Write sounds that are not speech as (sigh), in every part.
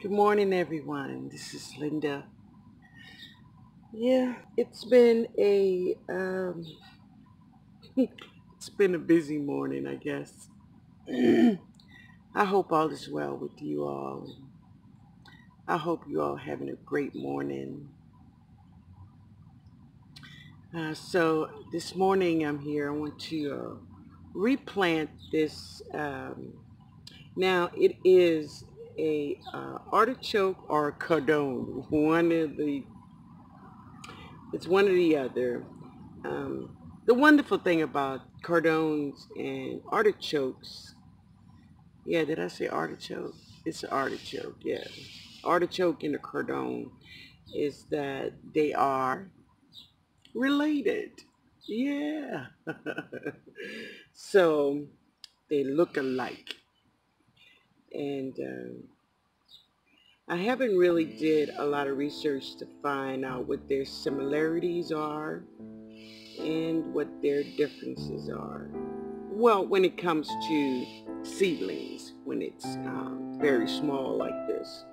Good morning, everyone. This is Linda. Yeah, it's been a um, (laughs) it's been a busy morning, I guess. (clears throat) I hope all is well with you all. I hope you all having a great morning. Uh, so this morning I'm here. I want to uh, replant this. Um, now it is a uh, artichoke or a cardoon, one of the it's one or the other. Um, the wonderful thing about cardoons and artichokes, yeah, did I say artichoke? It's an artichoke, yeah. Artichoke and a cardoon is that they are related. Yeah. (laughs) so they look alike. And um, I haven't really did a lot of research to find out what their similarities are and what their differences are. Well, when it comes to seedlings, when it's um, very small like this.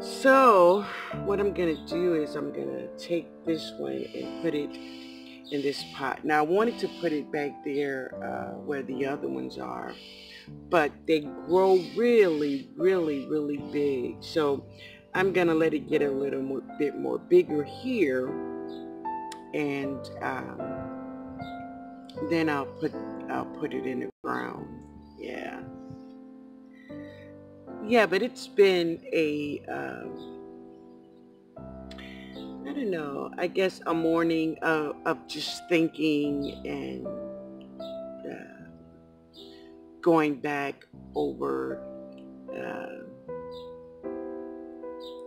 So what I'm going to do is I'm going to take this one and put it in this pot. Now I wanted to put it back there uh, where the other ones are but they grow really, really, really big. So I'm to let it get a little more, bit more bigger here. And um, then I'll put, I'll put it in the ground. Yeah. Yeah, but it's been a, um, I don't know, I guess a morning of, of just thinking and going back over uh,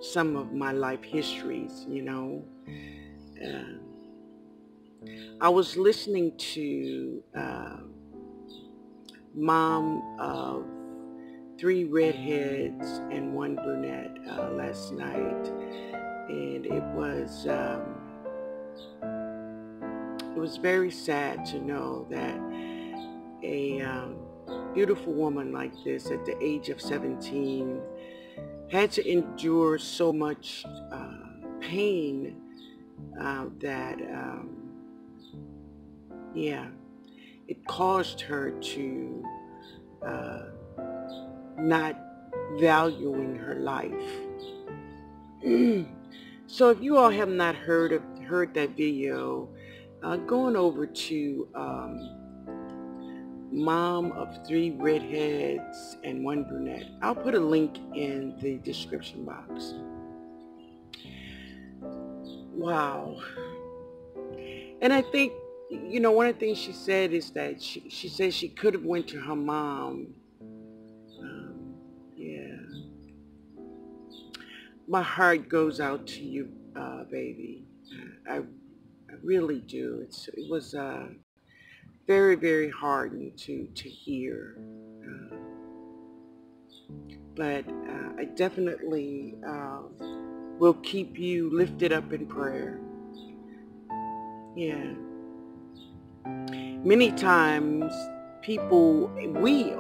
some of my life histories, you know. Uh, I was listening to uh, Mom of Three Redheads and One Brunette uh, last night, and it was um, it was very sad to know that a um, beautiful woman like this at the age of 17 had to endure so much uh, pain uh, that, um, yeah, it caused her to uh, not valuing her life. (clears throat) so if you all have not heard of heard that video, uh, going over to um, mom of three redheads and one brunette. I'll put a link in the description box. Wow. And I think, you know, one of the things she said is that she, she said she could have went to her mom. My heart goes out to you, uh, baby. I, I really do. It's, it was, uh, very, very hard to, to hear. Uh, but uh, I definitely uh, will keep you lifted up in prayer. Yeah. Many times people, we,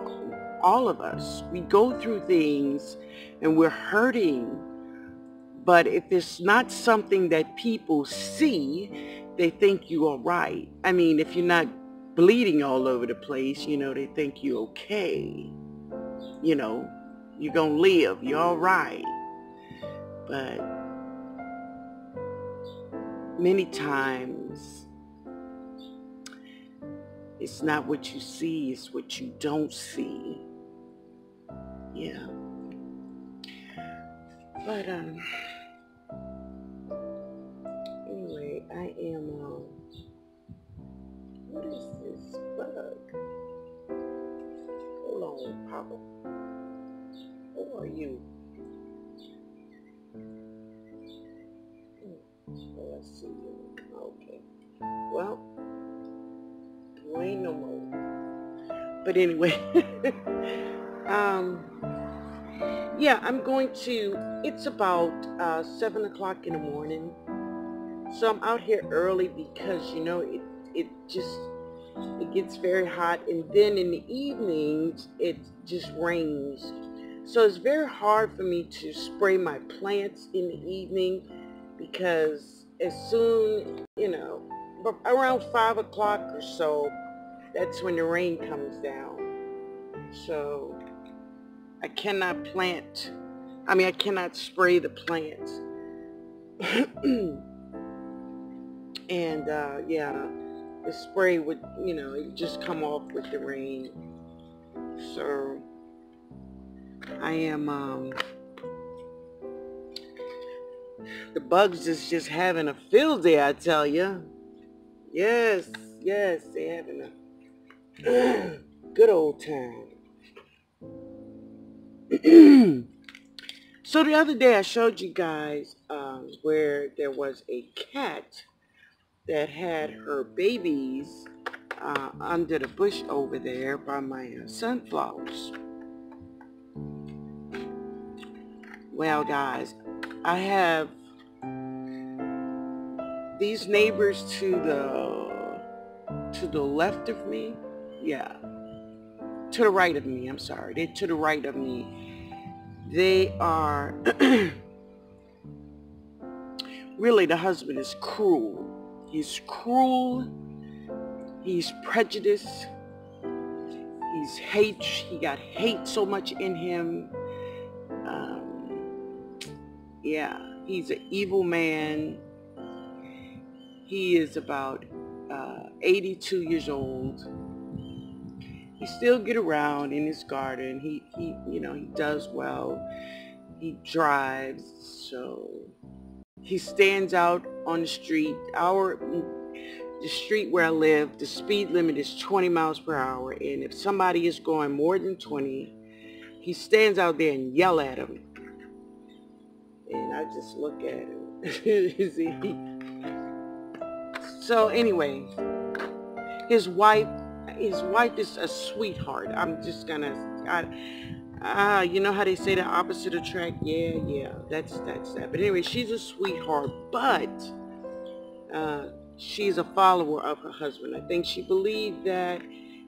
all of us, we go through things and we're hurting. But if it's not something that people see, they think you are right. I mean, if you're not bleeding all over the place, you know, they think you're okay. You know, you're going to live. You're all right. But many times it's not what you see, it's what you don't see. Yeah. But, um, Hold Papa. Who are you? Hmm, let's see. Okay. Well, you ain't no more. But anyway, (laughs) um, yeah, I'm going to, it's about uh, 7 o'clock in the morning. So I'm out here early because, you know, it it just it gets very hot and then in the evenings it just rains So it's very hard for me to spray my plants in the evening because as soon, you know, around 5 o'clock or so, that's when the rain comes down. So I cannot plant, I mean, I cannot spray the plants. (clears throat) and uh, yeah, the spray would, you know, it just come off with the rain. So I am, um, the bugs is just having a field day, I tell you. Yes, yes, they're having a (clears throat) good old time. (clears throat) so the other day I showed you guys um, where there was a cat that had her babies uh, under the bush over there by my uh, sunflowers. Well, guys, I have these neighbors to the to the left of me. Yeah. To the right of me, I'm sorry. They're to the right of me. They are (clears throat) really the husband is cruel. He's cruel. He's prejudiced. He's hate. He got hate so much in him. Um, yeah, he's an evil man. He is about uh, 82 years old. He still get around in his garden. He, he, you know, he does well. He drives, so he stands out on the street. Our, the street where I live, the speed limit is 20 miles per hour, and if somebody is going more than 20, he stands out there and yell at him. And I just look at him. (laughs) So anyway, his wife, his wife is a sweetheart. I'm just gonna, ah, you know how they say the opposite attract? Yeah, yeah, that's that's that. But anyway, she's a sweetheart, but uh, she's a follower of her husband. I think she believed that,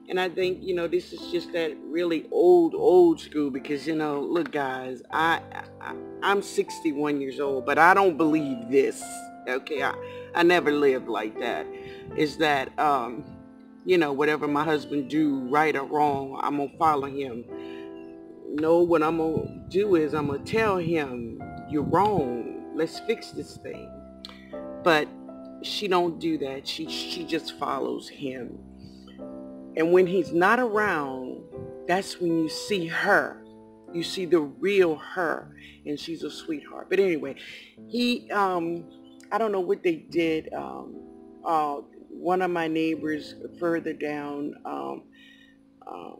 and I think you know this is just that really old old school because you know, look guys, I, I I'm 61 years old, but I don't believe this. Okay, I, I never lived like that. Is that, um, you know, whatever my husband do, right or wrong, I'm to follow him. No, what I'm going to do is I'm going to tell him, you're wrong. Let's fix this thing. But she don't do that. She, she just follows him. And when he's not around, that's when you see her. You see the real her. And she's a sweetheart. But anyway, he, um, I don't know what they did. Um, uh, one of my neighbors further down, um, uh,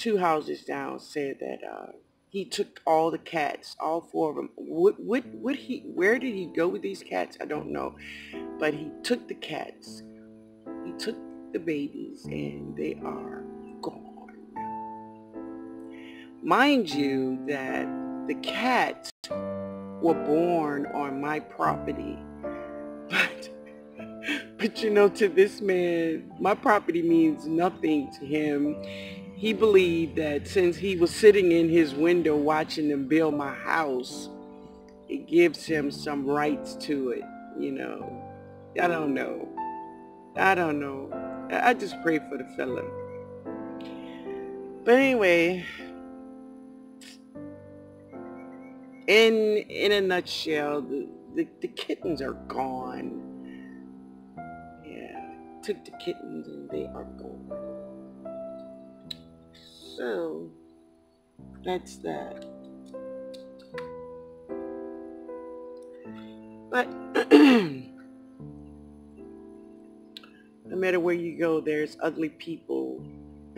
two houses down, said that uh, he took all the cats, all four of them. What, what, what he, where did he go with these cats? I don't know, but he took the cats. He took the babies, and they are gone. Mind you, that the cats were born on my property (laughs) but, but you know, to this man, my property means nothing to him. He believed that since he was sitting in his window watching them build my house, it gives him some rights to it, you know. I don't know. I don't know. I just pray for the fella. But anyway, in in a nutshell, the, the, the kittens are gone. Yeah, took the kittens and they are gone. So, that's that. But (clears throat) no matter where you go, there's ugly people.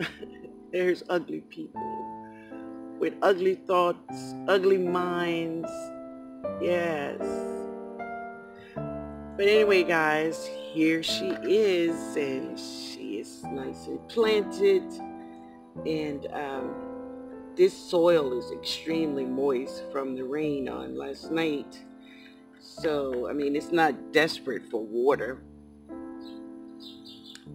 (laughs) there's ugly people with ugly thoughts, ugly minds. Yes. But anyway, guys, here she is, and she is nice and planted. And um, this soil is extremely moist from the rain on last night. So, I mean, it's not desperate for water.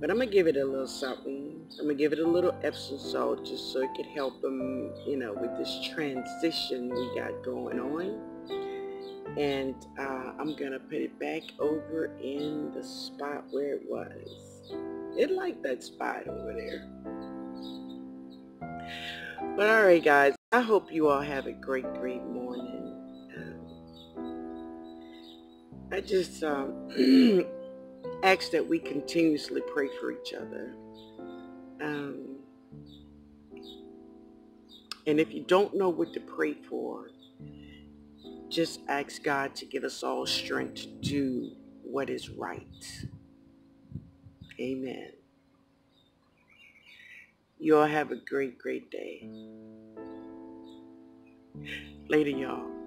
But I'm to give it a little something. I'm to give it a little Epsom salt just so it could help them, you know, with this transition we got going on. And uh, I'm to put it back over in the spot where it was. It liked that spot over there. But all right, guys, I hope you all have a great, great morning. Um, I just um, (clears throat) ask that we continuously pray for each other. Um, and if you don't know what to pray for, just ask God to give us all strength to do what is right. Amen. You all have a great, great day. Later, y'all.